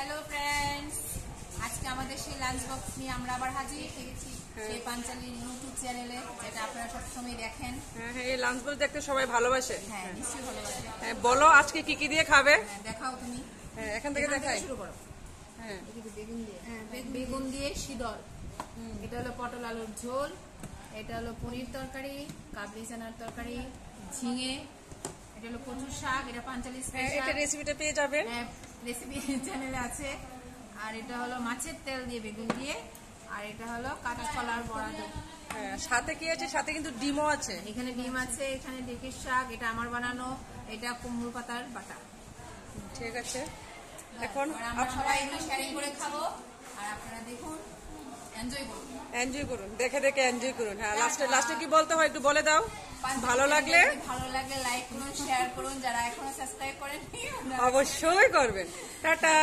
Hello friends আজকে আমাদের সেই লাঞ্চ বক্স নিয়ে আমরা আবার হাজির হয়ে গেছি হ্যাঁ। সেই পাঞ্চালির ইউটিউব চ্যানেলে যেটা আপনারা সবসময় দেখেন। হ্যাঁ হ্যাঁ এই লাঞ্চ বক্স দেখতে সবাই ভালোবাসে। হ্যাঁ নিশ্চয়ই ভালোবাসে। হ্যাঁ, বলো আজকে কি কি দিয়ে খাবে? হ্যাঁ, দেখাও তুমি। হ্যাঁ এখান থেকে দেখাই। শুরু করো। হ্যাঁ। বেগুন দিয়ে। হ্যাঁ বেগুন দিয়ে। এটা হলো পটল আলুর ঝোল এটা হলো পনির তরকারি কাবলি চানার তরকারি ঝিঙে এটা হলো কচুর শাক এটা পাঞ্চালি হ্যাঁ এটা রেসিপিটা পেয়ে যাবেন রেসিপি চ্যানেলে আছে। আর এটা হলো মাছের তেল দিয়ে বেগুন দিয়ে আর এটা হলো কাঁচা কলার বড়া দিয়ে। হ্যাঁ সাথে কি আছে? সাথে কিন্তু ডিমও আছে। এখানে ডিম আছে এখানে ডেকের শাক এটা আমার বানানো এটা কুমড়ো পাতার বাটা। ঠিক আছে। এখন সবাই এগুলো শেয়ারিং করে খাব আর এনজয় করুন। দেখে দেখে এনজয় করুন। হ্যাঁ লাস্টে লাস্টে কি বলতে হয় একটু বলে দাও। ভালো লাগলে? ভালো লাগলে লাইক করুন শেয়ার করুন। যারা এখনও সাবস্ক্রাইব করেন অবশ্যই করবেন। টাটা।